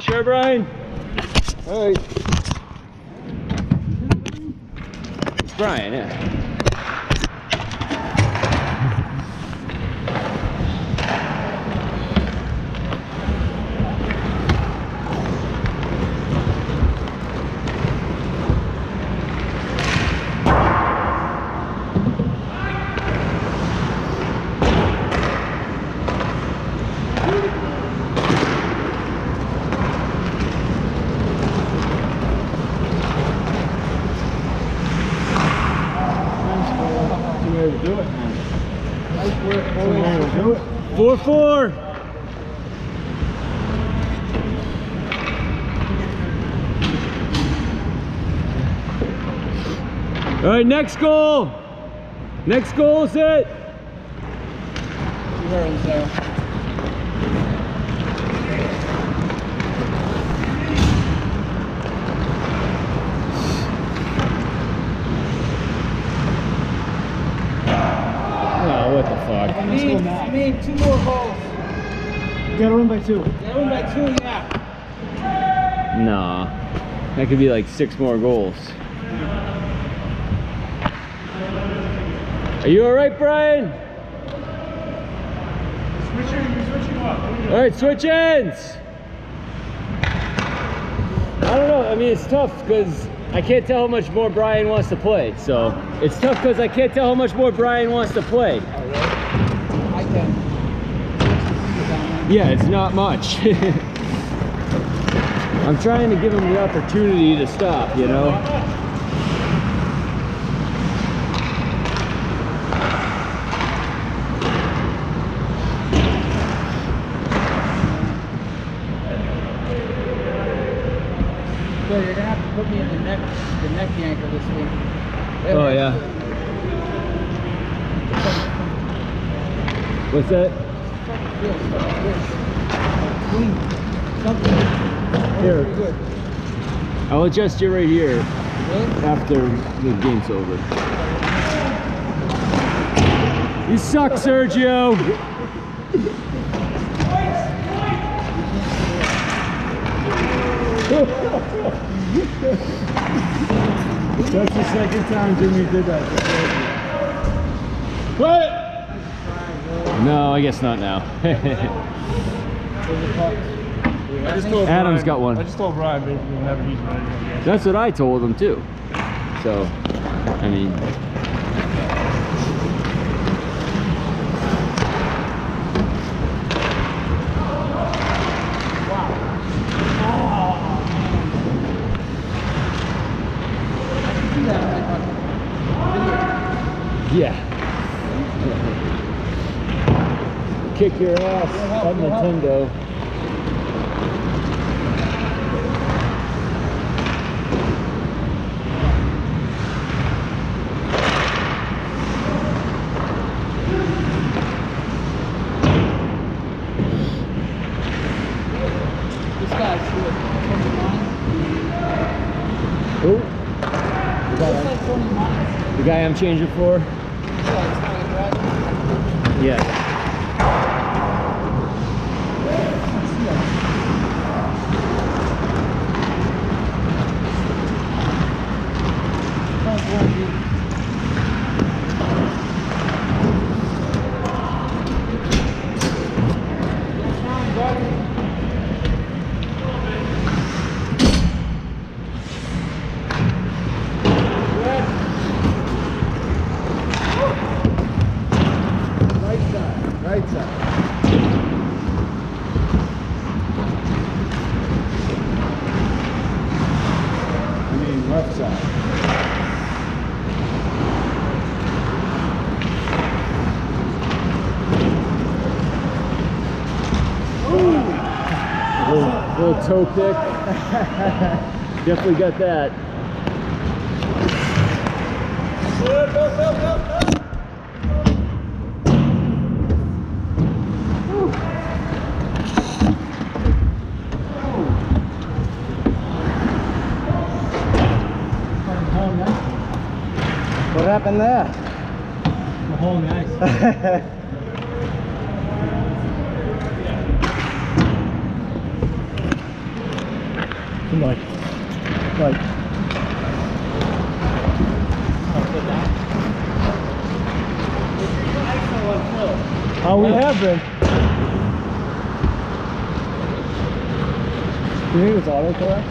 Sure, Brian? All right. It's Brian, yeah. Four four. All right, next goal. Next goal is it. Oh, what the fuck? Need, need two more goals. You gotta win by two. Gotta win by two, yeah. Nah. That could be like six more goals. Are you all right, Brian? All right, switch ends. I don't know. I mean, it's tough because I can't tell how much more Brian wants to play. So it's tough because I can't tell how much more Brian wants to play. I can. Yeah, it's not much. I'm trying to give him the opportunity to stop, you know? So you're gonna have to put me in the neck, the neck yanker this week. Oh, yeah. What's that? Here. I'll adjust you right here after the game's over. You suck, Sergio! That's the second time Jimmy did that. What? No, I guess not now. I just told Adam's Brian- got one. I just told Brian he's ready. I guess. That's what I told him too. So, I mean, Do that on my fucking video. yeah. Kick your ass on Nintendo. This guy's who is 29. Who? Looks like 29. The guy I'm changing for? This guy's fucking right. Yeah. Right side. Right side. I mean left side. Little, little toe kick. Definitely got that. What happened there? The whole nice. Mike. Mike. Oh, we have been. Do you think it's autocorrect?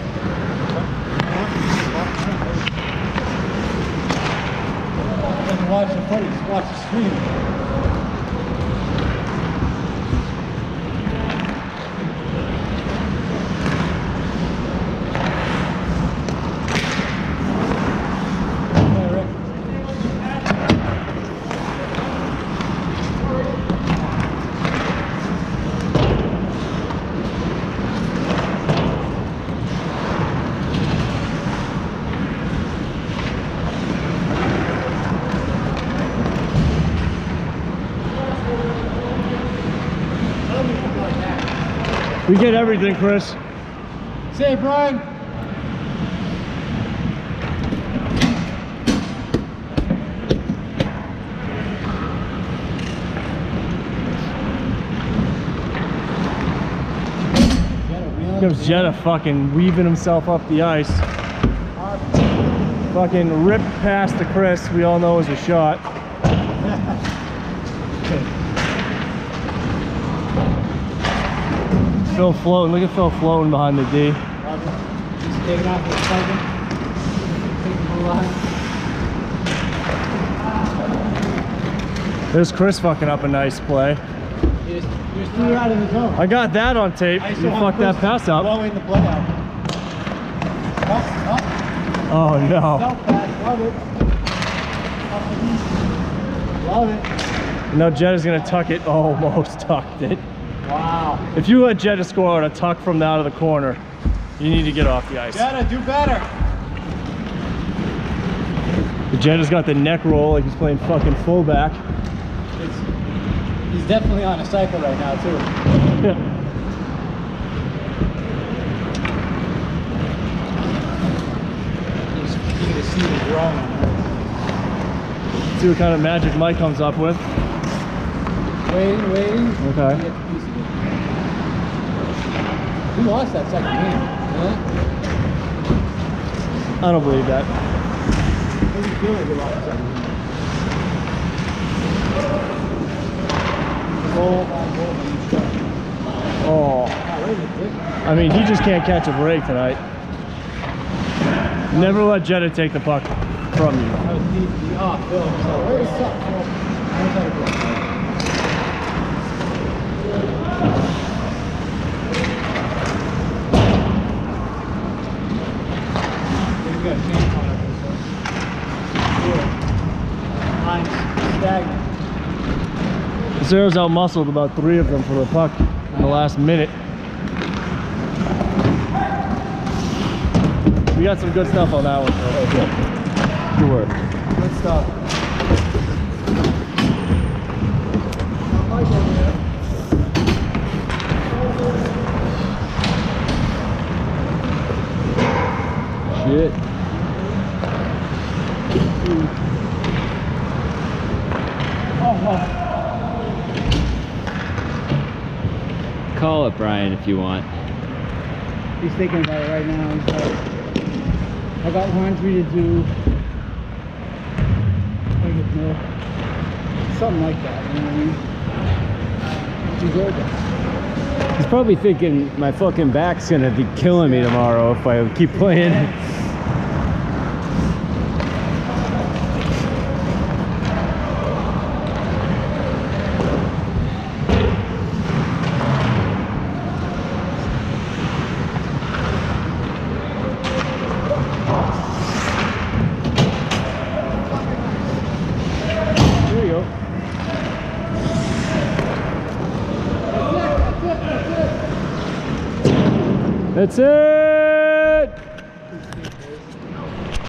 Watch the footage, watch the screen. We get everything, Chris. Say, Brian. Here comes Jetta fucking weaving himself up the ice. Fucking ripped past the Chris, we all know is a shot. Phil floating, look at Phil floating behind the D. Just taking off the second. Taking the line. There's Chris fucking up a nice play. You just, you just threw it out of the zone. I got that on tape. You fucked that pass up. Blowing the play out. Up, up, Oh no. love it. Up the beat. Love it. Now Jetta's gonna tuck it. Oh, Almost tucked it. If you let Jetta score on a tuck from out of the corner, you need to get off the ice. Jetta, do better. Jetta's got the neck roll like he's playing fucking fullback. It's, he's definitely on a cycle right now, too. He's, you can see. See what kind of magic Mike comes up with. Waiting, waiting. Okay. He gets a piece of it. We lost that second game. Huh? I don't believe that. How do you feel like we lost the second game? Goal by goal by each guy. Oh, Wow, wait a minute. I mean, he just can't catch a break tonight. Never let Jetta take the puck from you. That was deep, deep off, Phil. So, where is up, Phil? Where's that go? We've got a change on it. Good. Line's stagnant. Zero's out muscled about three of them for the puck in the last minute. We got some good stuff on that one. Phil. Good work. Good stuff. Call it Brian if you want. He's thinking about it right now. He's like, I got laundry to do. I get milk. Something like that, you know what I mean? He's older. He's probably thinking my fucking back's gonna be killing me tomorrow if I keep playing. There you go. That's it.